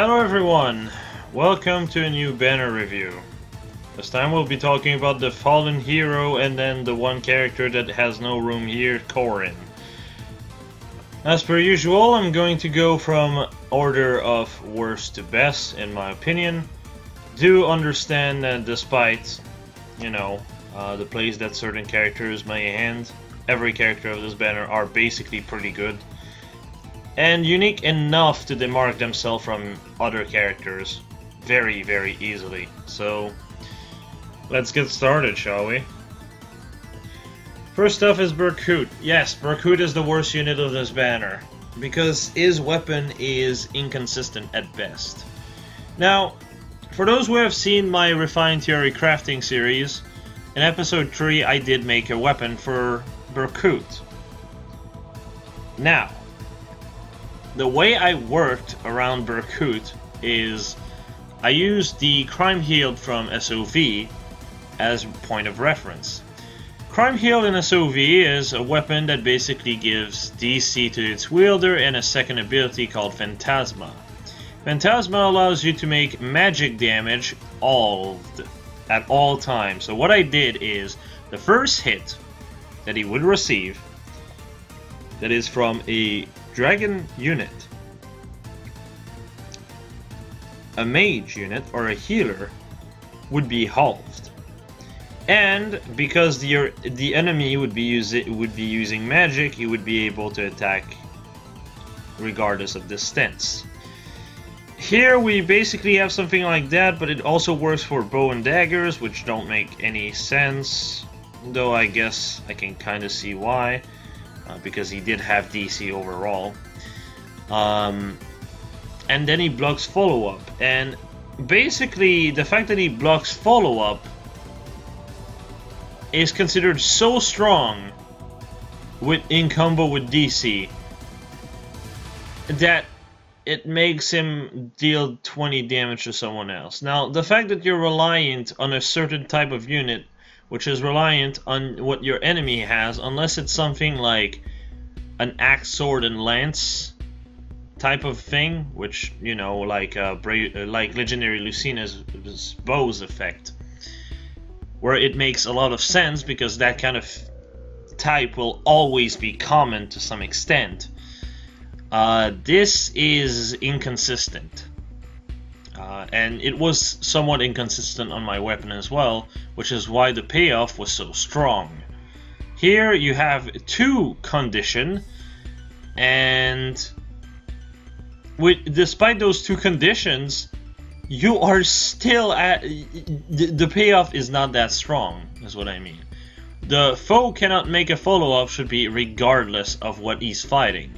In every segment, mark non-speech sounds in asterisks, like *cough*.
Hello everyone, welcome to a new banner review. This time we'll be talking about the Fallen Hero and then the one character that has no room here, Corrin. As per usual, I'm going to go from order of worst to best, in my opinion. Do understand that despite, you know, uh, the place that certain characters may end, every character of this banner are basically pretty good and unique enough to demark themselves from other characters very, very easily. So, let's get started, shall we? First up is Berkut. Yes, Berkut is the worst unit of this banner, because his weapon is inconsistent at best. Now, for those who have seen my Refined Theory crafting series, in episode 3 I did make a weapon for Berkut. Now, the way I worked around Berkut is I used the Kriemhild from SOV as point of reference. Kriemhild in SOV is a weapon that basically gives DC to its wielder and a second ability called Phantasma. Phantasma allows you to make magic damage all at all times. So what I did is the first hit that he would receive that is from a dragon unit, a mage unit, or a healer would be halved. And because the the enemy would be using would be using magic, he would be able to attack regardless of distance. Here we basically have something like that, but it also works for bow and daggers, which don't make any sense. Though I guess I can kind of see why uh, because he did have DC overall. Um, and then he blocks follow up, and basically the fact that he blocks follow up is considered so strong with in combo with DC that it makes him deal 20 damage to someone else. Now, the fact that you're reliant on a certain type of unit which is reliant on what your enemy has, unless it's something like an axe, sword, and lance type of thing, which you know, like uh, like legendary Lucina's bow's effect, where it makes a lot of sense because that kind of type will always be common to some extent. Uh, this is inconsistent. Uh, and it was somewhat inconsistent on my weapon as well, which is why the payoff was so strong. Here you have two condition, and with despite those two conditions, you are still at the, payoff is not that strong, is what I mean. The foe cannot make a follow-up should be regardless of what he's fighting.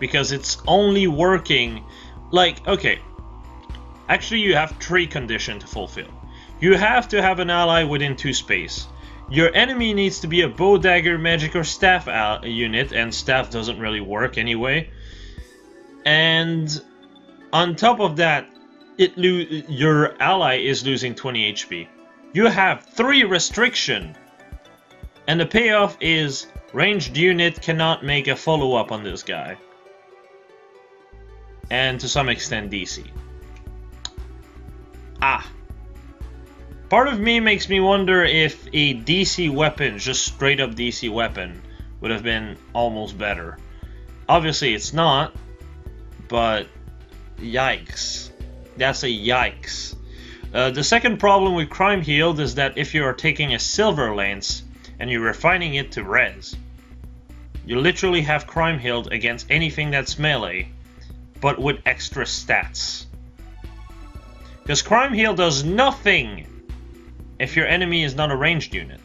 Because it's only working like okay, Actually, you have three conditions to fulfill. You have to have an ally within two space. Your enemy needs to be a bow, dagger, magic, or staff unit, and staff doesn't really work anyway. And on top of that, it your ally is losing 20 HP. You have three restriction, and the payoff is ranged unit cannot make a follow-up on this guy. And to some extent DC. Ah. Part of me makes me wonder if a DC weapon, just straight up DC weapon, would have been almost better. Obviously it's not, but yikes. That's a yikes. Uh, the second problem with Kriemhild is that if you are taking a silver lance and you're refining it to res, you literally have Kriemhild against anything that's melee, but with extra stats. Because Kriemhild does nothing if your enemy is not a ranged unit.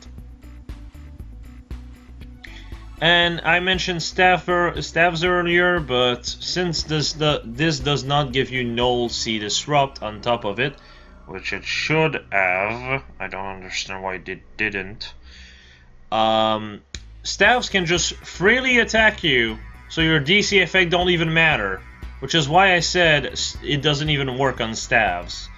And I mentioned staffer, staffs earlier, but since this the this does not give you null C disrupt on top of it, which it should have, I don't understand why it didn't. Um, staffs can just freely attack you, so your DC effect don't even matter, which is why I said it doesn't even work on staves.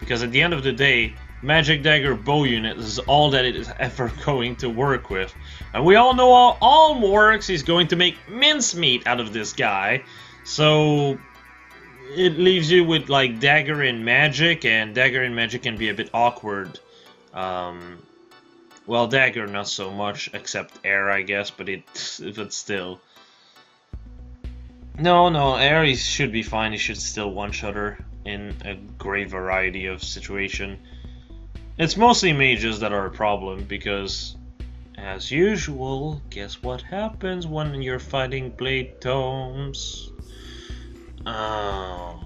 Because at the end of the day, Magic Dagger Bow Unit is all that it is *laughs* ever going to work with. And we all know how Alm works, he's going to make mincemeat out of this guy. So, it leaves you with like dagger and magic, and dagger and magic can be a bit awkward. Um, well, dagger not so much, except air, I guess, but it *laughs* it's still. No, no, air should be fine. He should still one-shot her in a great variety of situation. It's mostly mages that are a problem because, as usual, guess what happens when you're fighting blade tomes? Oh.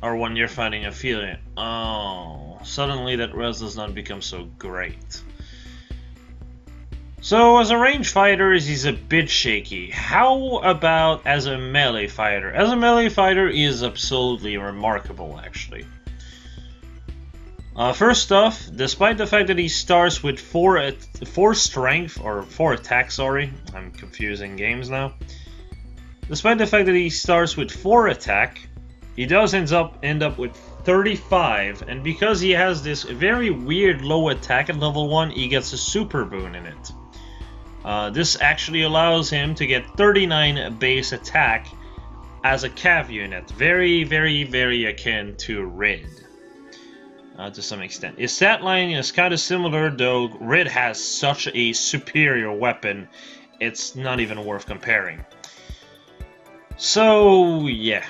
Or when you're fighting a feeling. Oh. Suddenly that res does not become so great. So as a range fighter, he's a bit shaky. How about as a melee fighter? As a melee fighter, he is absolutely remarkable, actually. Uh, first off, despite the fact that he starts with 4, four strength, or 4 attack, sorry, I'm confusing games now. Despite the fact that he starts with 4 attack, he does end up, end up with 35, and because he has this very weird low attack at level 1, he gets a super boon in it. Uh, this actually allows him to get 39 base attack as a cav unit. Very, very, very akin to Rid. Uh, to some extent. His stat line is kind of similar, though Rid has such a superior weapon, it's not even worth comparing. So, yeah.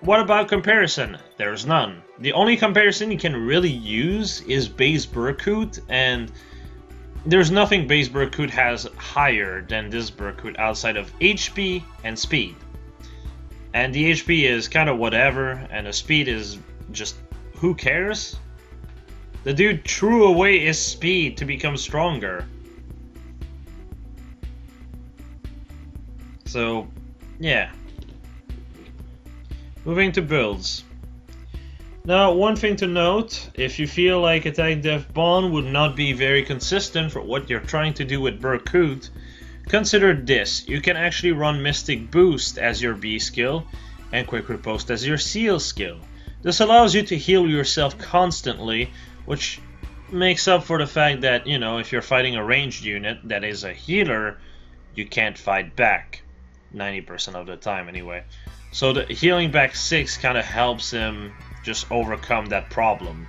What about comparison? There's none. The only comparison you can really use is base Berkut, and there's nothing base Berkut has higher than this Berkut outside of HP and speed. And the HP is kind of whatever, and the speed is just who cares? The dude threw away his speed to become stronger. So, yeah. Moving to builds. Now, one thing to note, if you feel like Attack Def Bond would not be very consistent for what you're trying to do with Berkut, consider this. You can actually run Mystic Boost as your B skill and Quick Riposte as your Seal skill. This allows you to heal yourself constantly, which makes up for the fact that, you know, if you're fighting a ranged unit that is a healer, you can't fight back. 90% of the time, anyway. So the healing back 6 kind of helps him just overcome that problem.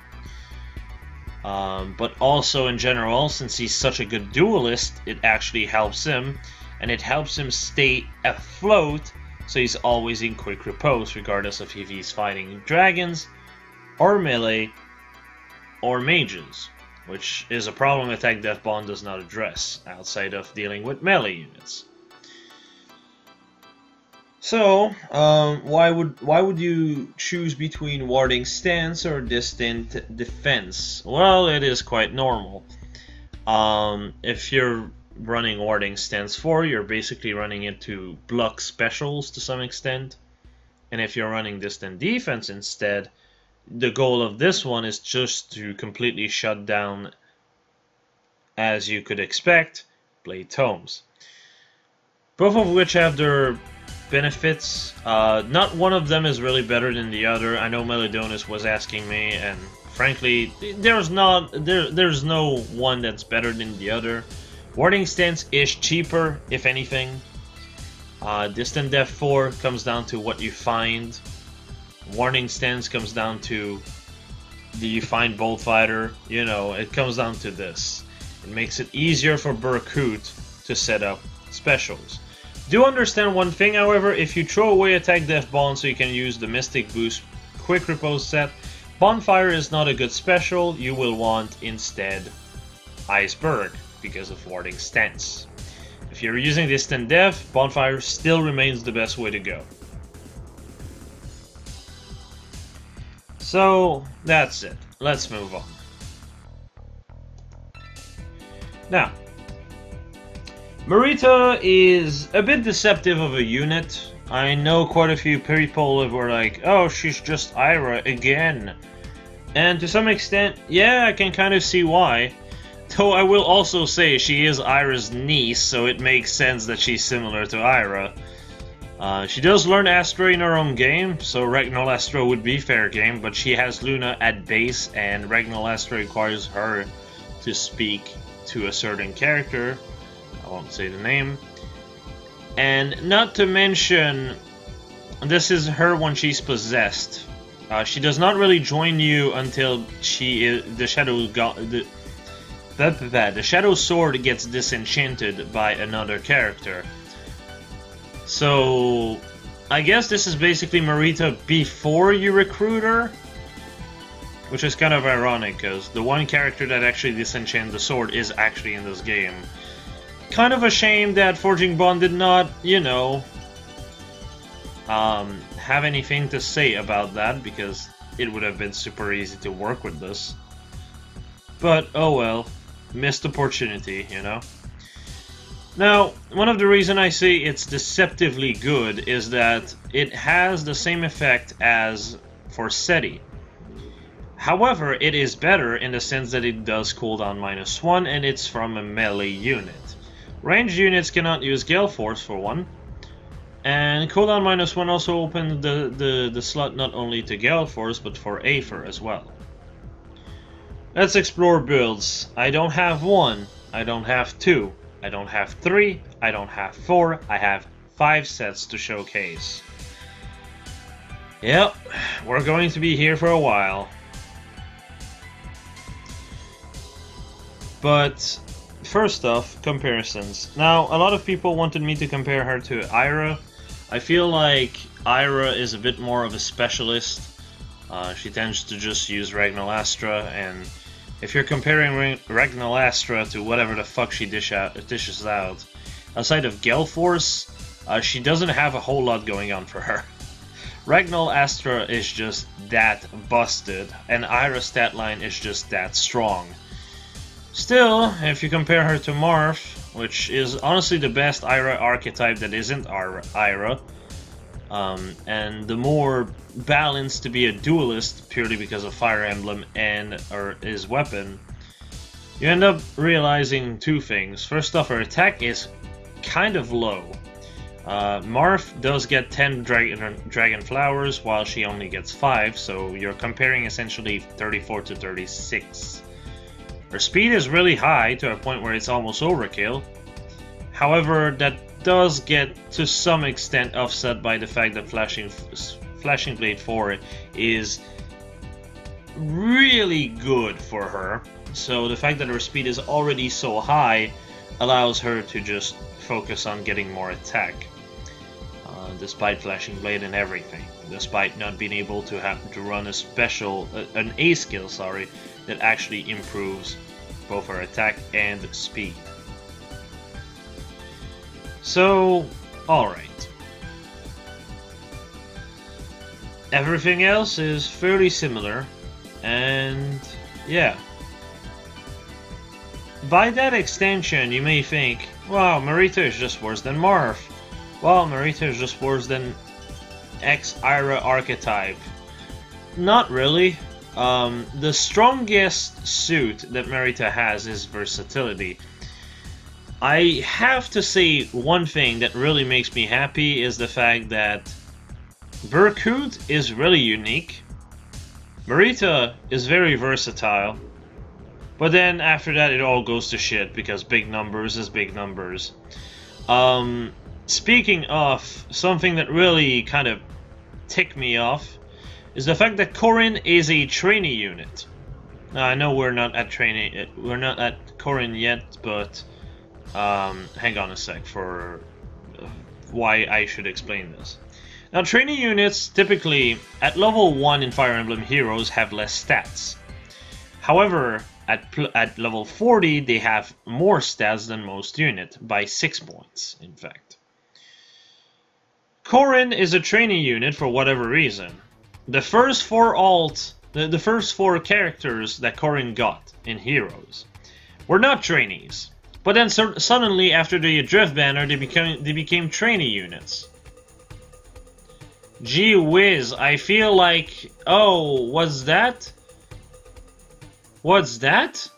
Um, but also in general, since he's such a good duelist, it actually helps him, and it helps him stay afloat, so he's always in Quick Riposte, regardless of if he's fighting dragons, or melee, or mages, which is a problem Attack Def Bond does not address, outside of dealing with melee units. So, um, why would why would you choose between warding stance or distant defense? Well, it is quite normal. Um, if you're running warding stance 4, you're basically running into block specials to some extent. And if you're running distant defense instead, the goal of this one is just to completely shut down, as you could expect, Blade Tomes. Both of which have their benefits. Uh, not one of them is really better than the other. I know Melidonis was asking me, and frankly, there's not there there's no one that's better than the other. Warding stance is cheaper, if anything. Uh, Distant Def 4 comes down to what you find. Warding stance comes down to do you find Bolt Fighter? You know, it comes down to this. It makes it easier for Berkut to set up specials. Do understand one thing, however, if you throw away Attack Def Bond so you can use the Mystic Boost Quick Riposte set, Bonfire is not a good special, you will want instead Iceberg, because of Warding Stance. If you're using Distant Def, Bonfire still remains the best way to go. So, that's it. Let's move on. Now, Mareeta is a bit deceptive of a unit. I know quite a few people who were like, oh, she's just Ayra again. And to some extent, yeah, I can kind of see why. *laughs* Though I will also say she is Ayra's niece, so it makes sense that she's similar to Ayra. Uh, she does learn Astra in her own game, so Regnal Astra would be fair game, but she has Luna at base, and Regnal Astra requires her to speak to a certain character, I won't say the name. And not to mention, this is her when she's possessed. Uh, she does not really join you until she is, the shadow got the that, the shadow sword gets disenchanted by another character. So I guess this is basically Mareeta before you recruit her, which is kind of ironic because the one character that actually disenchants the sword is actually in this game. Kind of a shame that Forging Bond did not, you know, um, have anything to say about that because it would have been super easy to work with this. But oh well, missed opportunity, you know. Now, one of the reasons I say it's deceptively good is that it has the same effect as Forseti. However, it is better in the sense that it does cooldown minus 1 and it's from a melee unit. Ranged units cannot use Gale Force for one, and cooldown minus 1 also opens the, the, the slot not only to Gale Force but for Aether as well. Let's explore builds. I don't have one, I don't have two, I don't have three, I don't have four, I have five sets to showcase. Yep, we're going to be here for a while. But first off, comparisons. Now, a lot of people wanted me to compare her to Ayra. I feel like Ayra is a bit more of a specialist. Uh, she tends to just use Regnal Astra, and if you're comparing Regnal Astra to whatever the fuck she dish out, dishes out, outside of Gale Force, uh, she doesn't have a whole lot going on for her. *laughs* Regnal Astra is just that busted, and Ayra's stat line is just that strong. Still, if you compare her to Marth, which is honestly the best Ayra archetype that isn't Ayra, um, and the more balanced to be a duelist purely because of Fire Emblem and or his weapon, you end up realizing two things. First off, her attack is kind of low. Uh, Marth does get 10 dragon, dragon flowers while she only gets 5, so you're comparing essentially 34 to 36. Her speed is really high to a point where it's almost overkill. However, that does get to some extent offset by the fact that Flashing, Flashing Blade 4 is really good for her. So the fact that her speed is already so high allows her to just focus on getting more attack. Uh, despite Flashing Blade and everything. Despite not being able to have to run a special, uh, an A skill, sorry, that actually improves both her attack and speed. So, alright. Everything else is fairly similar, and yeah. By that extension, you may think, wow, Mareeta is just worse than Marth. Well, Mareeta is just worse than X-Aira archetype. Not really. Um, the strongest suit that Mareeta has is versatility. I have to say one thing that really makes me happy is the fact that Berkut is really unique. Mareeta is very versatile. But then after that it all goes to shit because big numbers is big numbers. Um, speaking of something that really kind of ticked me off is the fact that Corrin is a trainee unit. Now, I know we're not at trainee, we're not at Corrin yet, but um, hang on a sec for why I should explain this. Now, trainee units typically at level 1 in Fire Emblem Heroes have less stats. However, at, at level 40, they have more stats than most units, by 6 points, in fact. Corrin is a training unit for whatever reason. The first four alt, the, the first four characters that Corrin got in Heroes were not trainees. But then suddenly, after the Adrift banner, they became they became trainee units. Gee whiz, I feel like... Oh, what's that? What's that?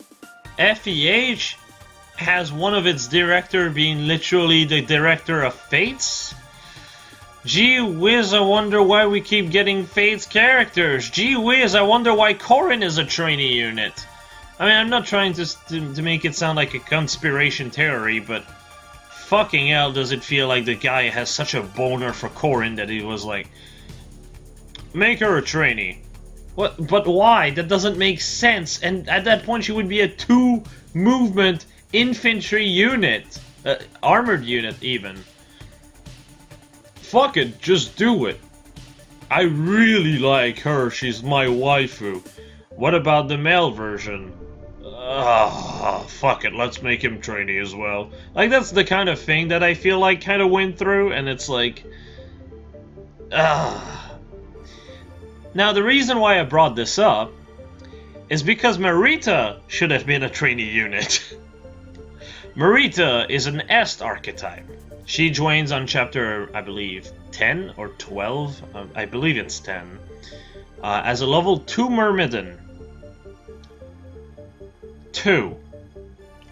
FEH has one of its director being literally the director of Fates? Gee whiz, I wonder why we keep getting Fate's characters. Gee whiz, I wonder why Corrin is a trainee unit. I mean, I'm not trying to, to, to make it sound like a conspiration theory, but fucking hell does it feel like the guy has such a boner for Corrin that he was like, make her a trainee. What? But why? That doesn't make sense. And at that point, she would be a two-movement infantry unit, uh, armored unit even. Fuck it, just do it. I really like her. She's my waifu. What about the male version? Ah, fuck it, let's make him trainee as well. Like, that's the kind of thing that I feel like kind of went through, and it's like... Ah. Now, the reason why I brought this up is because Mareeta should have been a trainee unit. *laughs* Mareeta is an Est archetype. She joins on chapter, I believe, 10 or 12, uh, I believe it's 10, uh, as a level 2 Myrmidon. 2.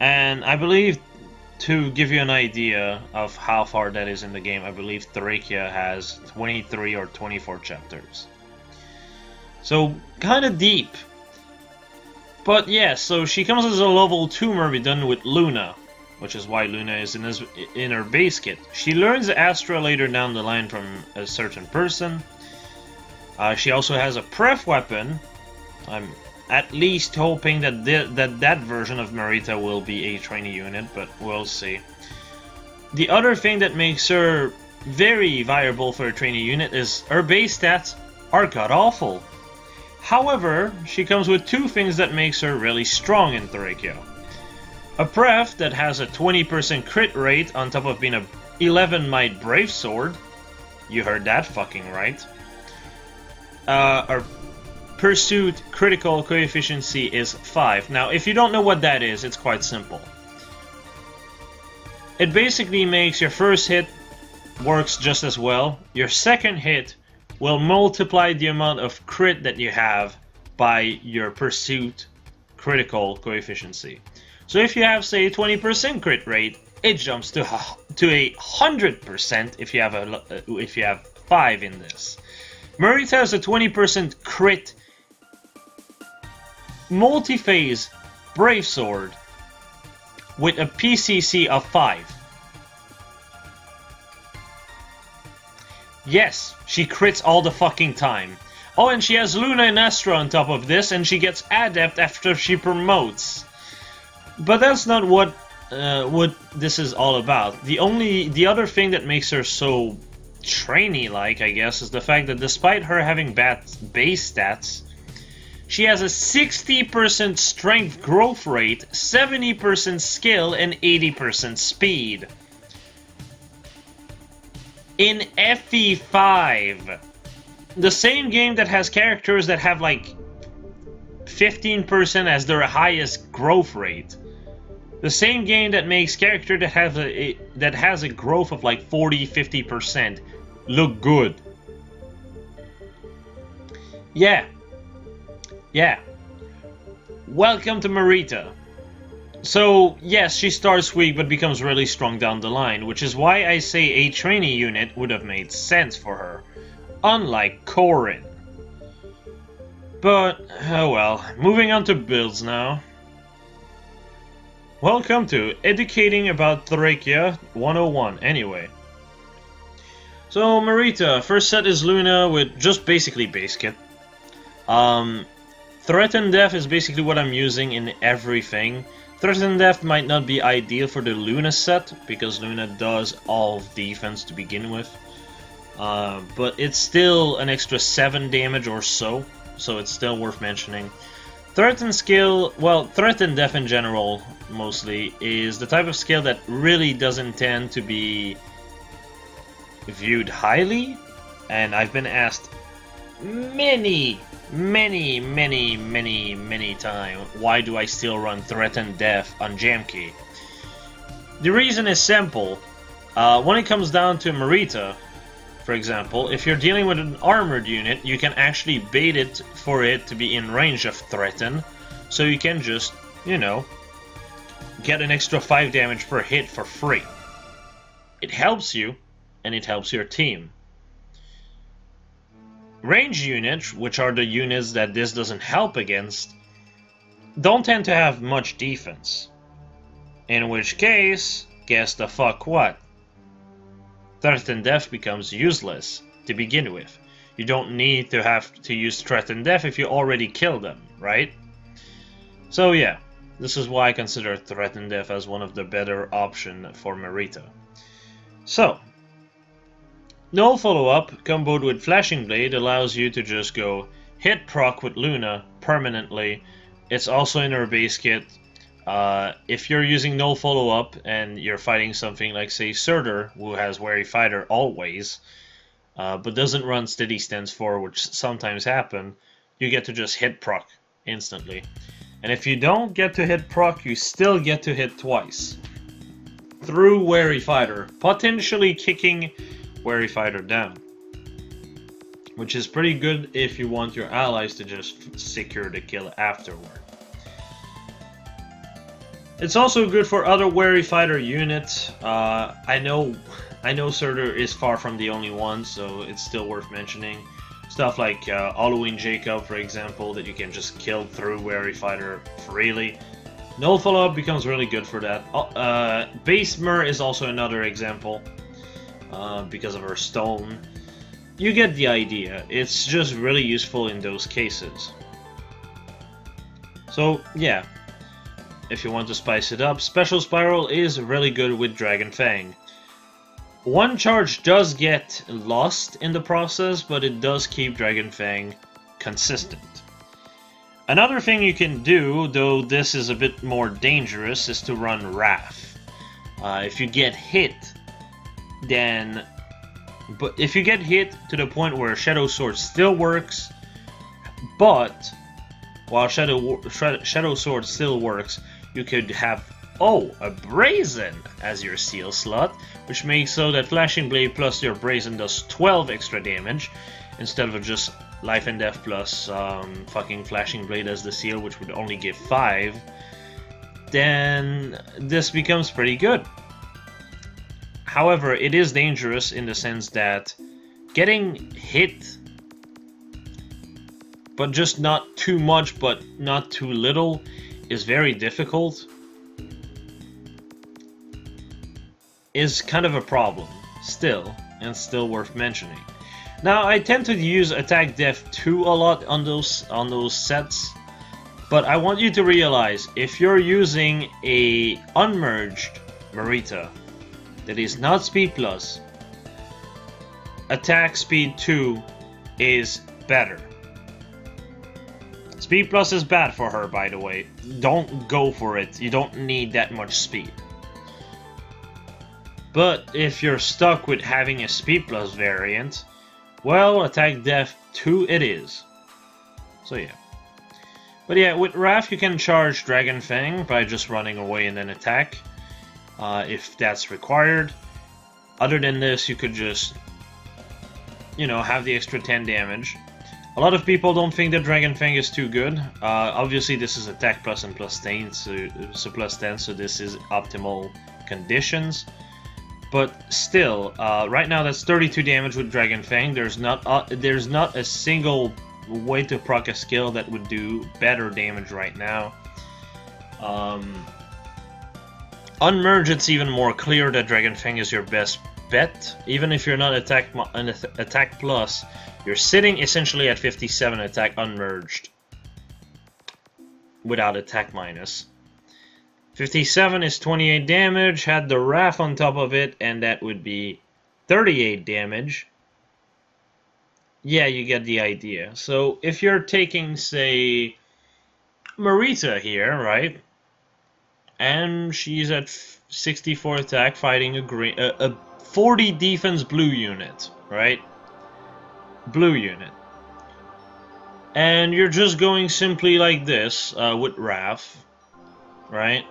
And I believe, to give you an idea of how far that is in the game, I believe Thrakia has 23 or 24 chapters. So, kind of deep. But yeah, so she comes as a level 2 Myrmidon with Luna, which is why Luna is in, his, in her base kit. She learns Astra later down the line from a certain person. Uh, she also has a pref weapon. I'm at least hoping that that that version of Mareeta will be a trainee unit, but we'll see. The other thing that makes her very viable for a trainee unit is her base stats are god awful. However, she comes with two things that makes her really strong in Thrakia. A pref that has a 20% crit rate on top of being a 11 might brave sword. You heard that fucking right. Uh, our pursuit critical coefficient is 5. Now, if you don't know what that is, it's quite simple. It basically makes your first hit works just as well. Your second hit will multiply the amount of crit that you have by your pursuit critical coefficiency. So if you have, say, 20% crit rate, it jumps to to a hundred percent if you have a uh, if you have five in this. Mareeta has a 20% crit multi-phase brave sword with a PCC of five. Yes, she crits all the fucking time. Oh, and she has Luna and Astra on top of this, and she gets Adept after she promotes. But that's not what uh, what this is all about. The only the other thing that makes her so trainee like, I guess, is the fact that despite her having bad base stats, she has a 60% strength growth rate, 70% skill, and 80% speed. In FE5, the same game that has characters that have like 15% as their highest growth rate the same game that makes character that has a, a that has a growth of like 40 50% look good. Yeah. Yeah. Welcome to Mareeta. So, yes, she starts weak but becomes really strong down the line, which is why I say a trainee unit would have made sense for her, unlike Corrin But, oh well, moving on to builds now. Welcome to Educating About Thrakia 101, anyway. So, Mareeta, first set is Luna with just basically base kit. Um, Threaten Def is basically what I'm using in everything. Threaten Def might not be ideal for the Luna set, because Luna does all defense to begin with. Uh, but it's still an extra 7 damage or so, so it's still worth mentioning. Threaten skill, well, Threaten Def in general, mostly, is the type of skill that really doesn't tend to be viewed highly. And I've been asked many, many, many, many, many times, why do I still run Threaten Def on Jamke? The reason is simple. Uh, when it comes down to Mareeta, for example, if you're dealing with an armored unit, you can actually bait it for it to be in range of threaten, so you can just, you know, get an extra 5 damage per hit for free. It helps you, and it helps your team. Range units, which are the units that this doesn't help against, don't tend to have much defense. In which case, guess the fuck what? Threaten Def becomes useless to begin with. You don't need to have to use Threaten Def if you already kill them, right? So yeah, this is why I consider Threaten Def as one of the better option for Mareeta. So, no follow-up comboed with Flashing Blade allows you to just go hit proc with Luna permanently. It's also in her base kit. Uh, if you're using no follow-up and you're fighting something like, say, Surtr, who has Wary Fighter always, uh, but doesn't run steady stance 4, which sometimes happen, you get to just hit proc instantly. And if you don't get to hit proc, you still get to hit twice. Through Wary Fighter, potentially kicking Wary Fighter down. Which is pretty good if you want your allies to just secure the kill afterward. It's also good for other Wary Fighter units. Uh, I know I know Surtr is far from the only one, so it's still worth mentioning. Stuff like uh, Halloween Jakob, for example, that you can just kill through Wary Fighter freely. No follow-up becomes really good for that. Uh, uh Base is also another example, uh, because of her stone. You get the idea. It's just really useful in those cases. So, yeah, if you want to spice it up, Special Spiral is really good with Dragon Fang. One charge does get lost in the process, but it does keep Dragon Fang consistent. Another thing you can do, though this is a bit more dangerous, is to run Wrath. Uh, if you get hit, then... But if you get hit to the point where Shadow Sword still works, but while Shadow, Shadow Sword still works, you could have, oh, a Brazen as your seal slot, which makes so that Flashing Blade plus your Brazen does 12 extra damage, instead of just Life and Death plus um, fucking Flashing Blade as the seal, which would only give 5, then this becomes pretty good. However, it is dangerous in the sense that getting hit but just not too much but not too little is very difficult is kind of a problem, still, and still worth mentioning. Now, I tend to use Attack Def 2 a lot on those, on those sets, but I want you to realize, if you're using a unmerged Mareeta that is not Speed Plus, Attack Speed 2 is better. Speed Plus is bad for her, by the way. Don't go for it. You don't need that much speed. But if you're stuck with having a Speed Plus variant, well, Attack Def 2 it is. So yeah. But yeah, with Wrath you can charge Dragon Fang by just running away and then attack, uh, if that's required. Other than this, you could just, you know, have the extra 10 damage. A lot of people don't think that Dragon Fang is too good. Uh, obviously, this is attack plus and plus 10, so, so plus 10, so this is optimal conditions. But still, uh, right now that's 32 damage with Dragon Fang. There's not uh, there's not a single way to proc a skill that would do better damage right now. Um, Unmerge, it's even more clear that Dragon Fang is your best bet. Even if you're not attack an attack plus, you're sitting essentially at 57 attack unmerged. Without attack minus. 57 is 28 damage, had the Wrath on top of it, and that would be 38 damage. Yeah, you get the idea. So if you're taking, say, Mareeta here, right? And she's at 64 attack fighting a, green, a, a 40 defense blue unit, right? Blue unit. And you're just going simply like this uh, with Wrath, right?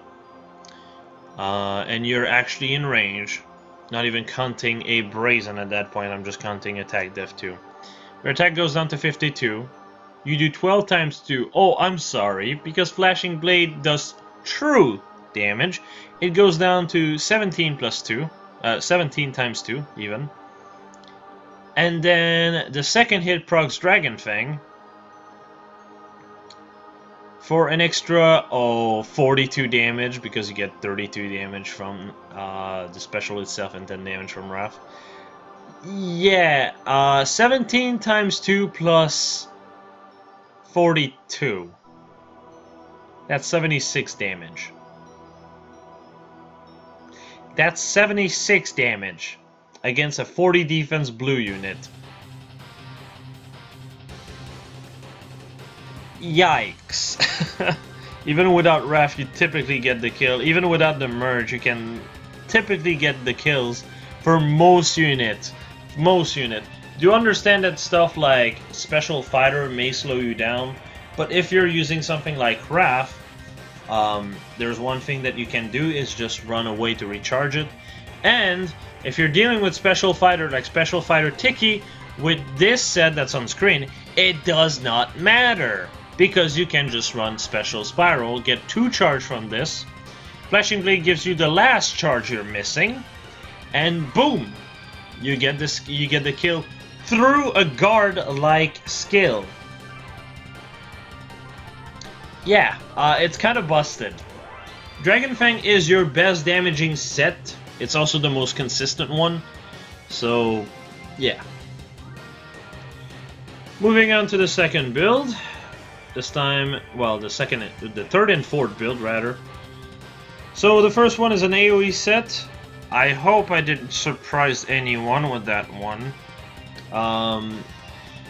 Uh, and you're actually in range, not even counting a Brazen at that point, I'm just counting attack def 2. Your attack goes down to 52. You do 12 times 2. Oh, I'm sorry, because Flashing Blade does true damage. It goes down to 17 plus 2, uh, 17 times 2 even. And then the second hit procs Dragon Fang for an extra oh 42 damage because you get 32 damage from uh, the special itself and 10 damage from Wrath. Yeah, uh, 17 times 2 plus 42. That's 76 damage. That's 76 damage against a 40 defense blue unit. Yikes. *laughs* Even without Wrath, you typically get the kill. Even without the merge, you can typically get the kills for most units. Most unit. Do you understand that stuff like Special Fighter may slow you down? But if you're using something like Wrath, um, there's one thing that you can do is just run away to recharge it. And if you're dealing with Special Fighter like Special Fighter Tiki, with this set that's on screen, it does not matter because you can just run Special Spiral, get two charge from this. Flashing Blade gives you the last charge you're missing, and boom, you get this. You get the kill through a guard-like skill. Yeah, uh, it's kind of busted. Dragon Fang is your best damaging set. It's also the most consistent one. So, yeah. Moving on to the second build. This time, well, the second, the third and fourth build, rather. So the first one is an AoE set. I hope I didn't surprise anyone with that one. Um,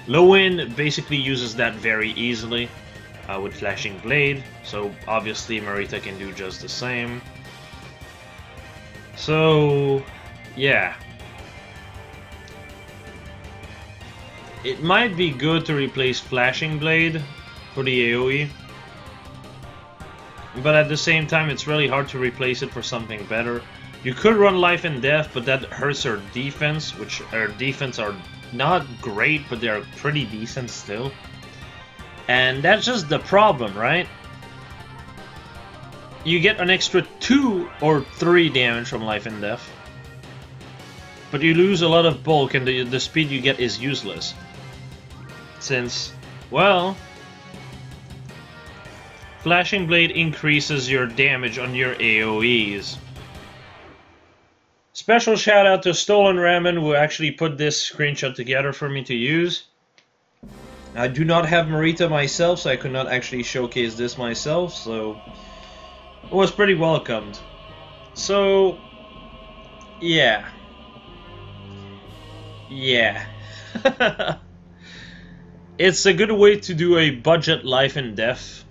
Lowen basically uses that very easily uh, with Flashing Blade, so obviously Mareeta can do just the same. So, yeah. It might be good to replace Flashing Blade for the AoE. But at the same time, it's really hard to replace it for something better. You could run Life and Death, but that hurts our defense, which our defense are not great, but they're pretty decent still. And that's just the problem, right? You get an extra 2 or 3 damage from Life and Death. But you lose a lot of bulk and the, the speed you get is useless. Since, well, Flashing Blade increases your damage on your AoEs. Special shout out to Stolen Ramen who actually put this screenshot together for me to use. I do not have Mareeta myself, so I could not actually showcase this myself, so was pretty welcomed. So, yeah. Yeah. *laughs* it's a good way to do a budget life and death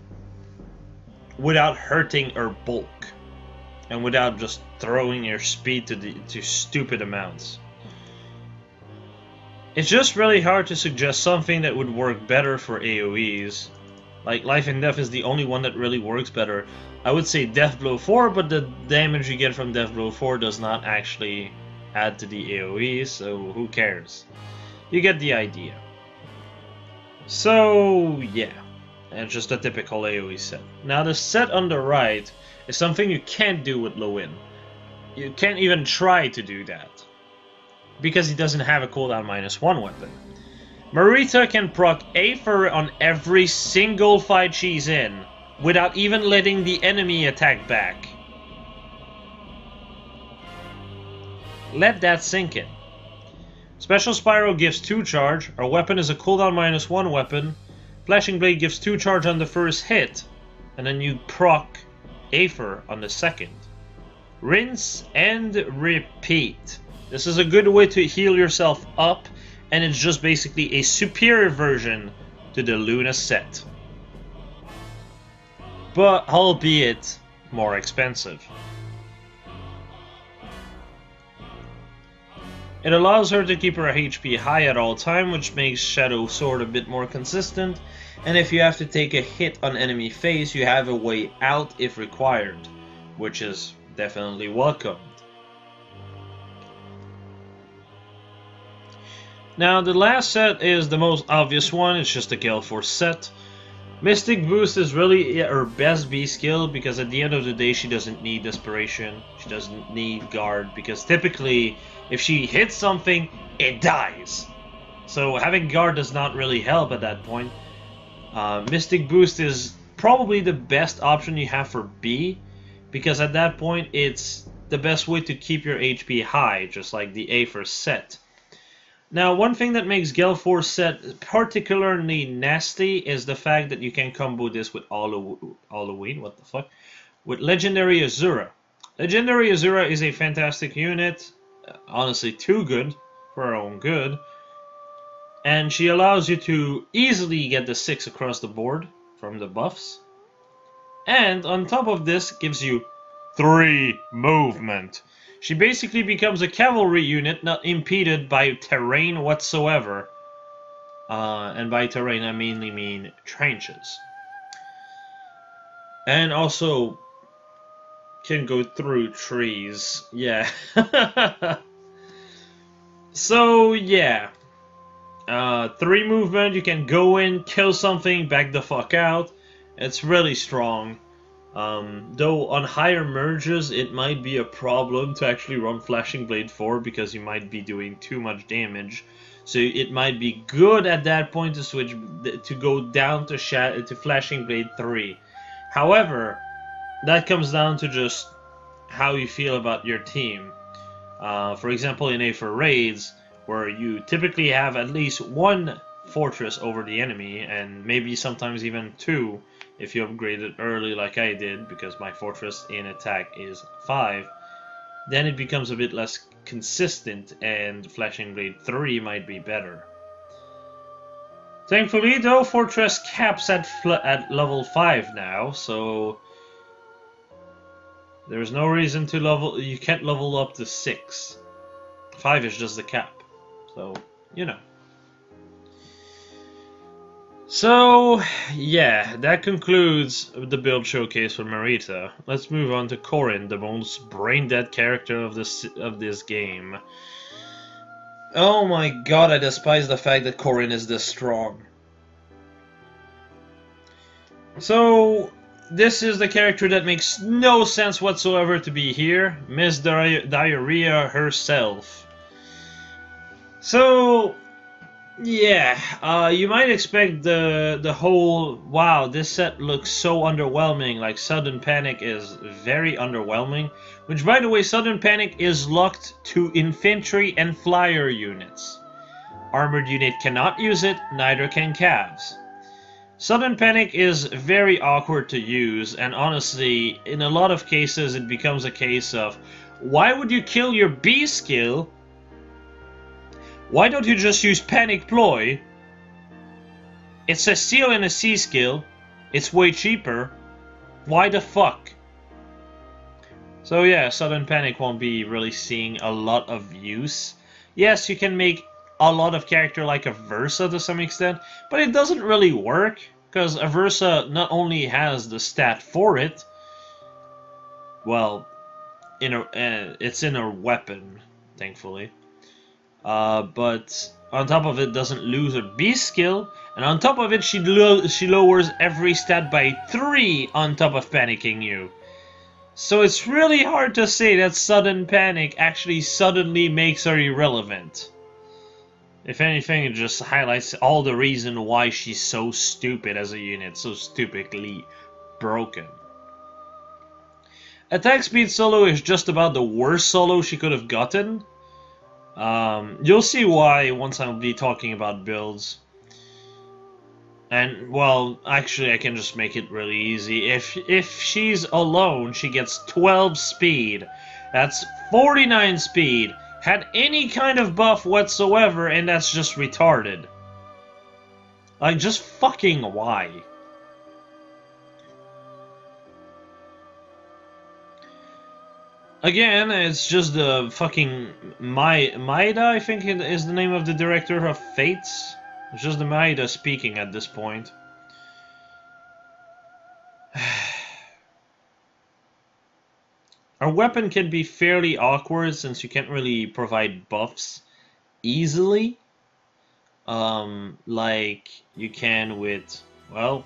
without hurting our bulk and without just throwing your speed to the to stupid amounts. It's just really hard to suggest something that would work better for AoEs. Like Life and Death is the only one that really works better. I would say Death Blow 4, but the damage you get from Death Blow 4 does not actually add to the AoE, so who cares? You get the idea. So, yeah and just a typical AoE set. Now the set on the right is something you can't do with Lowen. You can't even try to do that. Because he doesn't have a cooldown minus one weapon. Mareeta can proc Aether on every single fight she's in, without even letting the enemy attack back. Let that sink in. Special Spiral gives 2 charge, our weapon is a cooldown minus 1 weapon, Flashing Blade gives 2 charge on the first hit, and then you proc Aether on the second. Rinse and repeat. This is a good way to heal yourself up, and it's just basically a superior version to the Luna set. But albeit more expensive. It allows her to keep her HP high at all time, which makes Shadow Sword a bit more consistent, and if you have to take a hit on enemy face, you have a way out if required, which is definitely welcomed. Now the last set is the most obvious one, it's just a Gale Force set. Mystic Boost is really her best B skill because at the end of the day she doesn't need Desperation, she doesn't need Guard because typically if she hits something, it dies. So having Guard does not really help at that point. Uh, Mystic Boost is probably the best option you have for B, because at that point it's the best way to keep your HP high, just like the A for Set. Now, one thing that makes Gale Set particularly nasty is the fact that you can combo this with Halloween, what the fuck, with Legendary Azura. Legendary Azura is a fantastic unit, uh, honestly too good for her own good, and she allows you to easily get the 6 across the board from the buffs, and on top of this gives you 3 movement. She basically becomes a cavalry unit not impeded by terrain whatsoever. Uh, and by terrain I mainly mean trenches. And also can go through trees. Yeah. *laughs* so, yeah. Uh, three movement, you can go in, kill something, back the fuck out. It's really strong. Um, though on higher merges, it might be a problem to actually run Flashing Blade 4 because you might be doing too much damage. So it might be good at that point to switch to go down to to Flashing Blade 3. However, that comes down to just how you feel about your team. Uh, for example, in Aether Raids, where you typically have at least one fortress over the enemy, and maybe sometimes even two, if you upgrade it early like I did, because my fortress in attack is 5, then it becomes a bit less consistent and Flashing Blade 3 might be better. Thankfully, though, Fortress caps at, at level 5 now, so there's no reason to level... You can't level up to 6. 5 is just the cap, so, you know. So, yeah, that concludes the build showcase for Mareeta. Let's move on to Corrin, the most brain-dead character of this of this game. Oh my god, I despise the fact that Corrin is this strong. So, this is the character that makes no sense whatsoever to be here. Miss Di Diarrhea herself. So, yeah, uh, you might expect the the whole wow, this set looks so underwhelming. Like Sudden Panic is very underwhelming. Which, by the way, Sudden Panic is locked to infantry and flyer units. Armored unit cannot use it, neither can Cavs. Sudden Panic is very awkward to use, and honestly, in a lot of cases, it becomes a case of why would you kill your B skill why don't you just use Panic Ploy? It's a seal and a C skill. It's way cheaper. Why the fuck? So yeah, Sudden Panic won't be really seeing a lot of use. Yes, you can make a lot of character like Aversa to some extent, but it doesn't really work, because Aversa not only has the stat for it, well, in a, uh, it's in a weapon, thankfully. Uh, but on top of it, doesn't lose her B skill, and on top of it, she she lowers every stat by three on top of panicking you. So it's really hard to say that sudden panic actually suddenly makes her irrelevant. If anything, it just highlights all the reason why she's so stupid as a unit, so stupidly broken. Attack speed solo is just about the worst solo she could have gotten, um, you'll see why once I'll be talking about builds. And, well, actually I can just make it really easy. If, if she's alone, she gets 12 speed. That's 49 speed. Had any kind of buff whatsoever, and that's just retarded. Like, just fucking why? Again, it's just the fucking My Maeda, I think is the name of the director of Fates. It's just the Maeda speaking at this point. *sighs* Our weapon can be fairly awkward since you can't really provide buffs easily. Um, like you can with, well,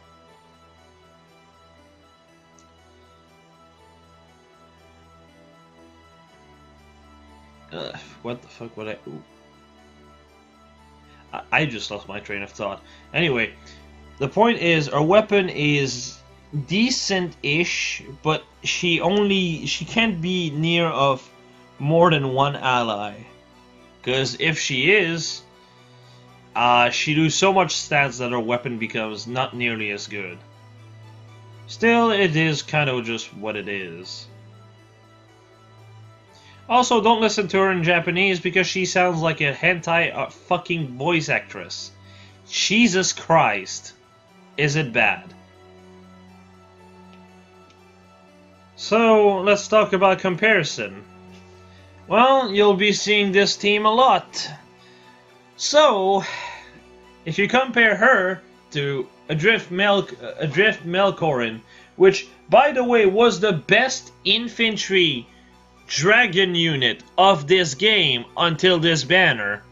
Uh, what the fuck would I... Ooh. I, just lost my train of thought. Anyway, the point is, our weapon is decent-ish, but she only she can't be near of more than one ally. Because if she is, uh, she loses so much stats that her weapon becomes not nearly as good. Still, it is kind of just what it is. Also, don't listen to her in Japanese because she sounds like a hentai uh, fucking voice actress. Jesus Christ. Is it bad? So, let's talk about comparison. Well, you'll be seeing this team a lot. So, if you compare her to Adrift, Mel Adrift Melkorin, which, by the way, was the best infantry dragon unit of this game until this banner,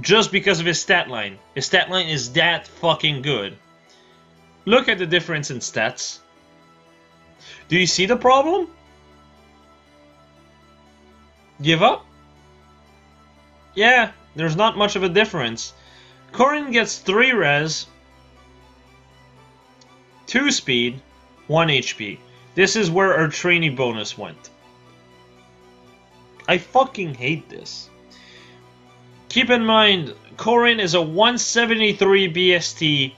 just because of his stat line. His stat line is that fucking good. Look at the difference in stats. Do you see the problem? Give up? Yeah, there's not much of a difference. Corrin gets 3 res, 2 speed, 1 HP. This is where our trainee bonus went. I fucking hate this. Keep in mind, Corrin is a 173 BST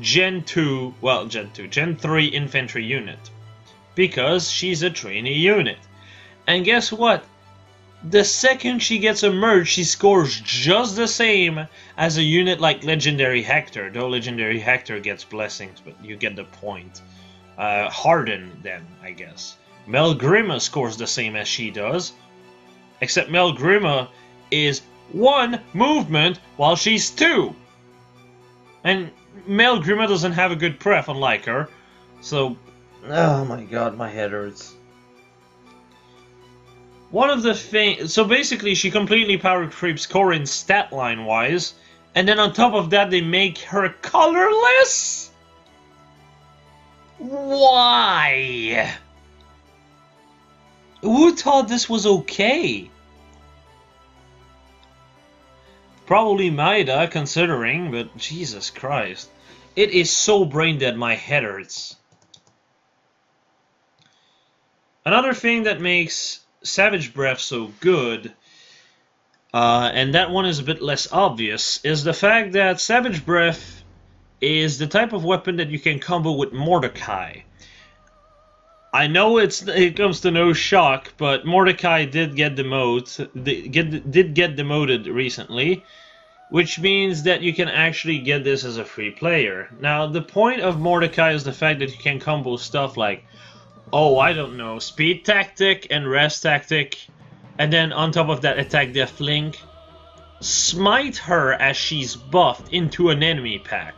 Gen 2, well, Gen 2, Gen 3 infantry unit. Because she's a trainee unit. And guess what? The second she gets a merge, she scores just the same as a unit like Legendary Hector, though Legendary Hector gets blessings, but you get the point. Uh, Harden, then, I guess. Melgrima scores the same as she does, except Mel Grima is one movement while she's two. And Mel Grima doesn't have a good pref, unlike her, so... Oh my god, my head hurts. One of the things... So basically, she completely power creeps Corrin stat line wise. And then on top of that, they make her colorless? Why? Who thought this was okay? Probably Maeda, considering, but Jesus Christ. It is so brain dead, my head hurts. Another thing that makes Savage Breath so good, uh, and that one is a bit less obvious, is the fact that Savage Breath is the type of weapon that you can combo with Mordecai. I know it's it comes to no shock, but Mordecai did get demoted, did get demoted recently, which means that you can actually get this as a free player. Now, the point of Mordecai is the fact that you can combo stuff like oh, I don't know, speed tactic and rest tactic, and then on top of that attack def link, smite her as she's buffed into an enemy pack.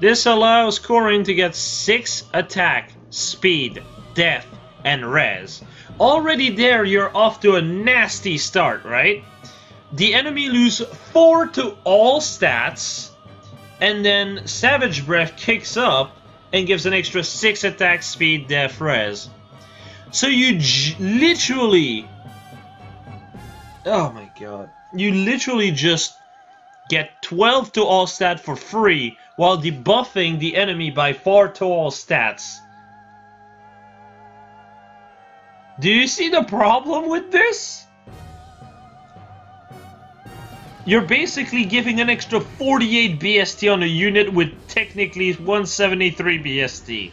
This allows Corrin to get 6 attack, speed, def, and res. Already there, you're off to a nasty start, right? The enemy lose 4 to all stats, and then Savage Breath kicks up, and gives an extra 6 attack speed def res. So you literally... Oh my god. You literally just get 12 to all stat for free while debuffing the enemy by 4 to all stats. Do you see the problem with this? You're basically giving an extra 48 BST on a unit with technically 173 BST.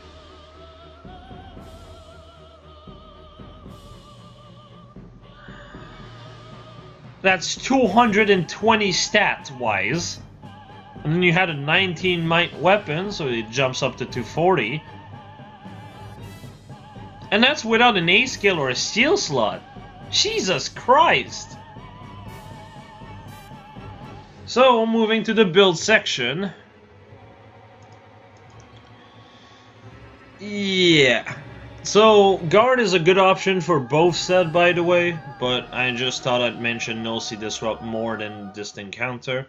That's 220 stat wise. And then you had a 19 might weapon, so it jumps up to 240. And that's without an A skill or a steel slot. Jesus Christ! So, moving to the build section. Yeah. So, guard is a good option for both set, by the way, but I just thought I'd mention Null C-Disrupt more than Distant Counter.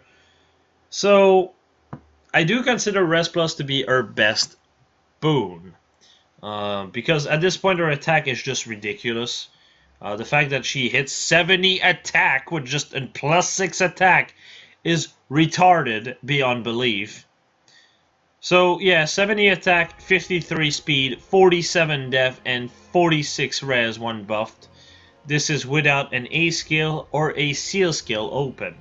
So, I do consider Res Plus to be her best boon. Uh, because at this point her attack is just ridiculous. Uh, the fact that she hits 70 attack with just a plus 6 attack is retarded beyond belief. So yeah, 70 attack, 53 speed, 47 def, and 46 res when buffed. This is without an A skill or a seal skill open.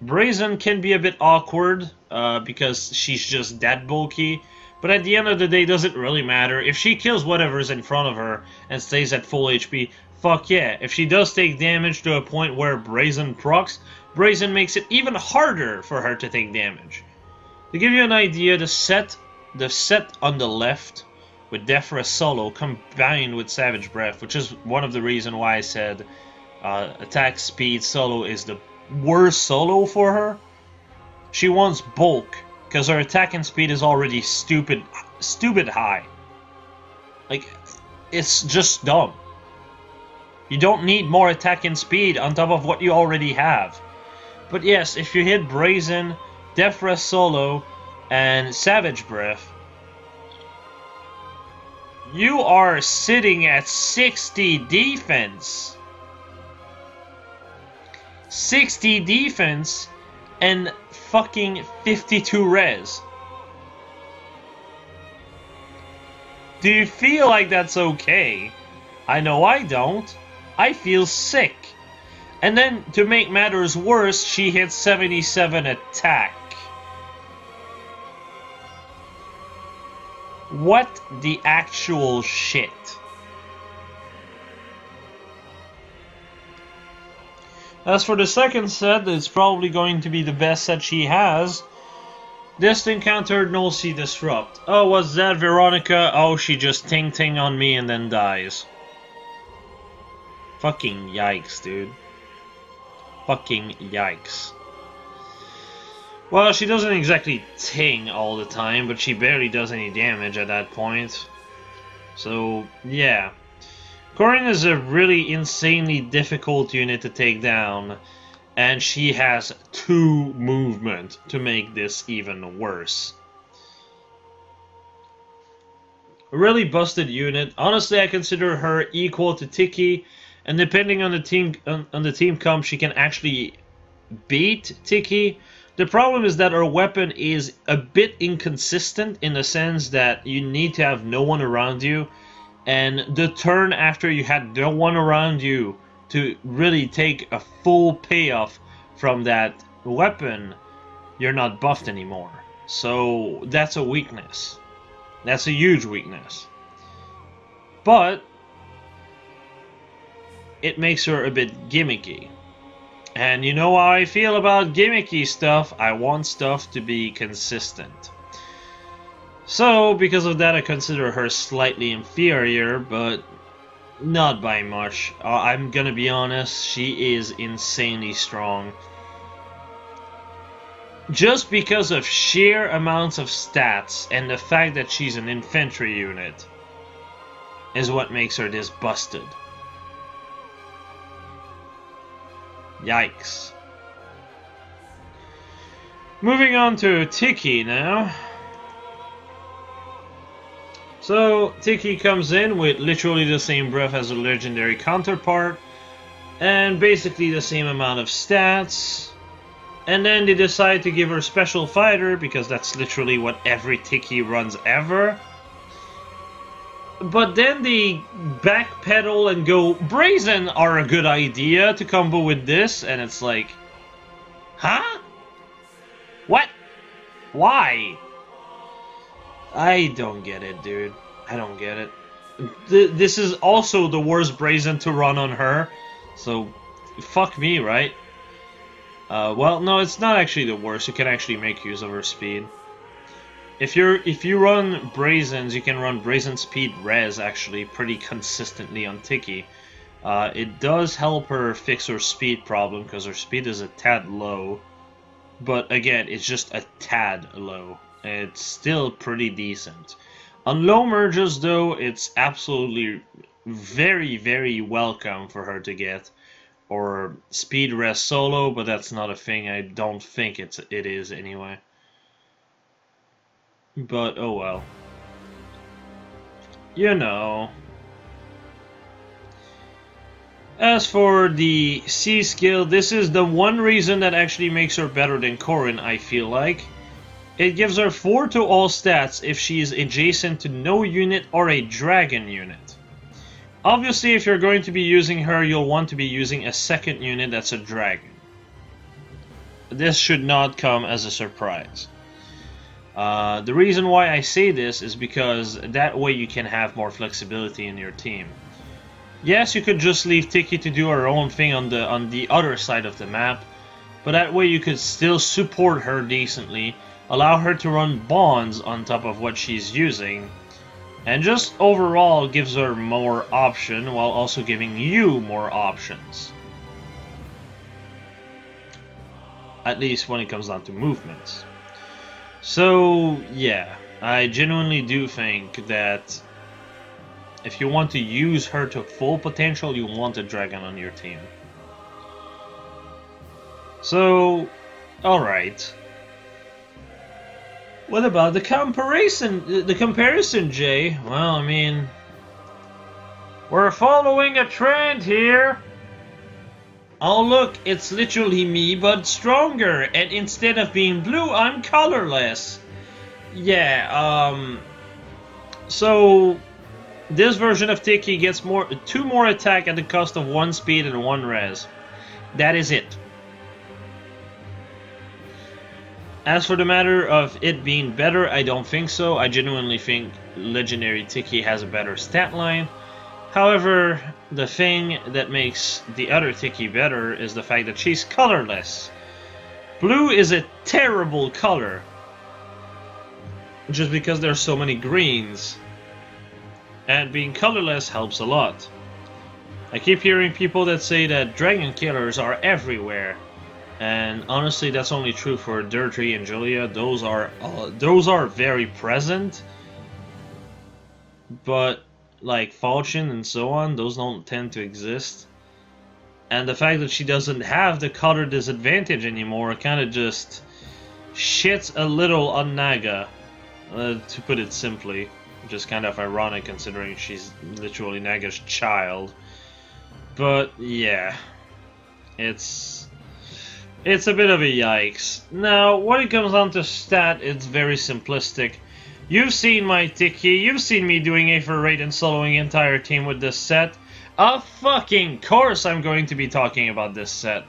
Brazen can be a bit awkward uh, because she's just that bulky, but at the end of the day, does it really matter? If she kills whatever's in front of her and stays at full HP, fuck yeah. If she does take damage to a point where Brazen procs, Brazen makes it even harder for her to take damage. To give you an idea, the set the set on the left with Defra Solo combined with Savage Breath, which is one of the reasons why I said uh, attack speed solo is the worst solo for her. She wants bulk because her attacking speed is already stupid, stupid high. Like, it's just dumb. You don't need more attacking speed on top of what you already have. But yes, if you hit Brazen Defra Solo, and Savage Breath, you are sitting at 60 defense. 60 defense and fucking 52 res. Do you feel like that's okay? I know I don't. I feel sick. And then, to make matters worse, she hits 77 attack. What the actual shit? As for the second set, it's probably going to be the best set she has. This encountered Null C-Disrupt. Oh, was that Veronica? Oh, she just ting ting on me and then dies. Fucking yikes, dude. Fucking yikes. Well, she doesn't exactly ting all the time, but she barely does any damage at that point. So, yeah. Corrin is a really insanely difficult unit to take down, and she has two movement to make this even worse. A really busted unit. Honestly, I consider her equal to Tiki, and depending on the team on, on the team comp, she can actually beat Tiki the problem is that her weapon is a bit inconsistent in the sense that you need to have no one around you, and the turn after you had no one around you to really take a full payoff from that weapon, you're not buffed anymore. So that's a weakness. That's a huge weakness. But it makes her a bit gimmicky. And you know how I feel about gimmicky stuff, I want stuff to be consistent. So, because of that, I consider her slightly inferior, but not by much. Uh, I'm gonna be honest, she is insanely strong. Just because of sheer amounts of stats and the fact that she's an infantry unit is what makes her this busted. Yikes. Moving on to Tiki now. So, Tiki comes in with literally the same breath as a legendary counterpart, and basically the same amount of stats. And then they decide to give her Special Fighter, because that's literally what every Tiki runs ever but then they backpedal and go, Brazen are a good idea to combo with this, and it's like, huh? What? Why? I don't get it, dude. I don't get it. Th this is also the worst Brazen to run on her, so fuck me, right? Uh, well, no, it's not actually the worst. You can actually make use of her speed. If you're if you run Brazens, you can run Brazen Speed Res actually pretty consistently on Tiki. Uh, it does help her fix her speed problem because her speed is a tad low. But again, it's just a tad low. It's still pretty decent. On low merges though, it's absolutely very, very welcome for her to get. Or speed rest solo, but that's not a thing. I don't think it's it is anyway. But, oh well. You know. As for the C skill, this is the one reason that actually makes her better than Corrin, I feel like. It gives her 4 to all stats if she is adjacent to no unit or a dragon unit. Obviously, if you're going to be using her, you'll want to be using a second unit that's a dragon. This should not come as a surprise. Uh, the reason why I say this is because that way you can have more flexibility in your team. Yes, you could just leave Tiki to do her own thing on the on the other side of the map, but that way you could still support her decently, allow her to run bonds on top of what she's using, and just overall gives her more option while also giving you more options. At least when it comes down to movements. So, yeah, I genuinely do think that if you want to use her to full potential, you want a dragon on your team. So, alright. What about the comparison, the comparison, Jay? Well, I mean, we're following a trend here. Oh look, it's literally me, but stronger, and instead of being blue, I'm colorless. Yeah, um... So, this version of Tiki gets more two more attack at the cost of one speed and one res. That is it. As for the matter of it being better, I don't think so. I genuinely think Legendary Tiki has a better stat line. However, the thing that makes the other Tiki better is the fact that she's colorless. Blue is a terrible color. Just because there's so many greens. And being colorless helps a lot. I keep hearing people that say that dragon killers are everywhere. And honestly, that's only true for Deirdre and Julia. Those are uh, those are very present. But like Falchion and so on, those don't tend to exist. And the fact that she doesn't have the color disadvantage anymore kind of just shits a little on Naga, uh, to put it simply. Is kind of ironic considering she's literally Naga's child. But yeah, it's it's a bit of a yikes. Now, when it comes down to stat, it's very simplistic. You've seen my Tiki, you've seen me doing Aether Raid and soloing entire team with this set. Of fucking course I'm going to be talking about this set.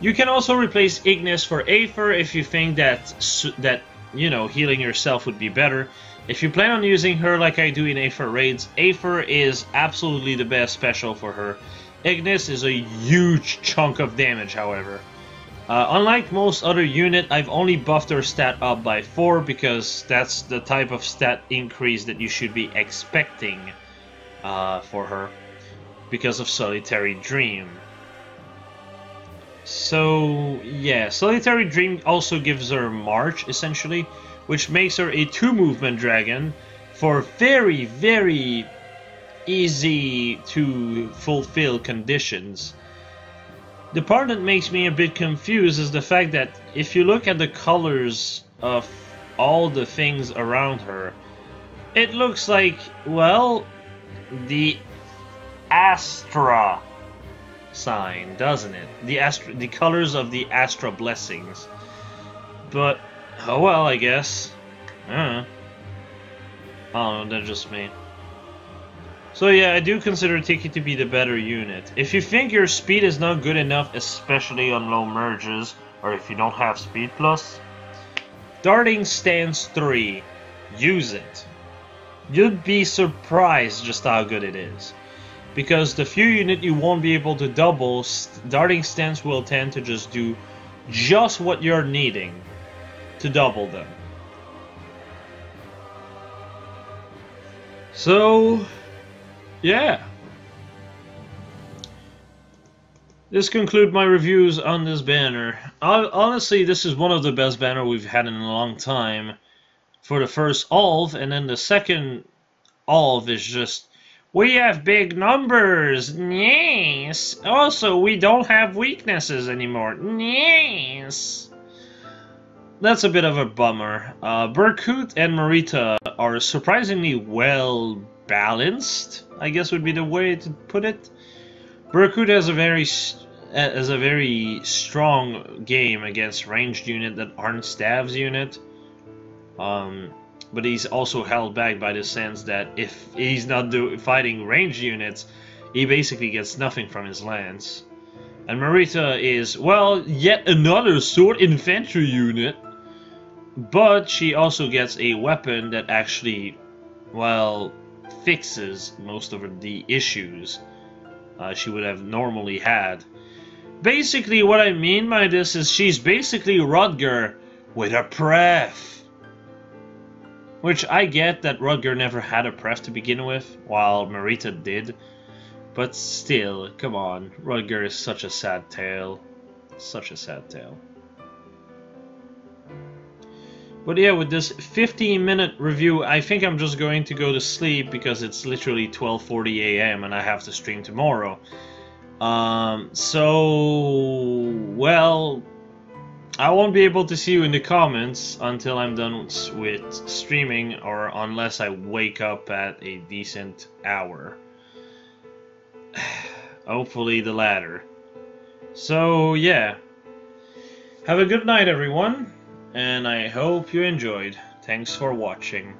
You can also replace Ignis for Aether if you think that, that you know, healing yourself would be better. If you plan on using her like I do in Aether Raids, Aether is absolutely the best special for her. Ignis is a huge chunk of damage, however. Uh, unlike most other unit, I've only buffed her stat up by 4 because that's the type of stat increase that you should be expecting uh, for her because of Solitary Dream. So, yeah, Solitary Dream also gives her March, essentially, which makes her a 2-movement dragon for very, very easy to fulfill conditions. The part that makes me a bit confused is the fact that if you look at the colors of all the things around her, it looks like, well, the Astra sign, doesn't it? The Astra, the colors of the Astra blessings. But, oh well, I guess. I don't know. I don't know, that's just me. So yeah, I do consider Tiki to be the better unit. If you think your speed is not good enough, especially on low merges, or if you don't have speed plus, Darting Stance 3, use it. You'd be surprised just how good it is. Because the few unit you won't be able to double, Darting Stance will tend to just do just what you're needing to double them. So, yeah. This concludes my reviews on this banner. Honestly, this is one of the best banner we've had in a long time. For the first Alv, and then the second Alv is just, we have big numbers, yes. Also, we don't have weaknesses anymore, yes. That's a bit of a bummer. Uh, Berkut and Mareeta are surprisingly well balanced, I guess would be the way to put it. Berkut has a very has a very strong game against ranged unit that aren't staves unit. Um, but he's also held back by the sense that if he's not do fighting ranged units, he basically gets nothing from his lance. And Mareeta is, well, yet another sword infantry unit. But she also gets a weapon that actually, well, fixes most of the issues uh, she would have normally had. Basically, what I mean by this is she's basically Rutger with a pref. Which I get that Rutger never had a pref to begin with, while Mareeta did. But still, come on, Rutger is such a sad tale. Such a sad tale. But yeah, with this 15 minute review, I think I'm just going to go to sleep because it's literally 12.40 a.m. and I have to stream tomorrow. Um, so, well, I won't be able to see you in the comments until I'm done with streaming or unless I wake up at a decent hour. *sighs* Hopefully the latter. So, yeah. Have a good night, everyone, and I hope you enjoyed. Thanks for watching.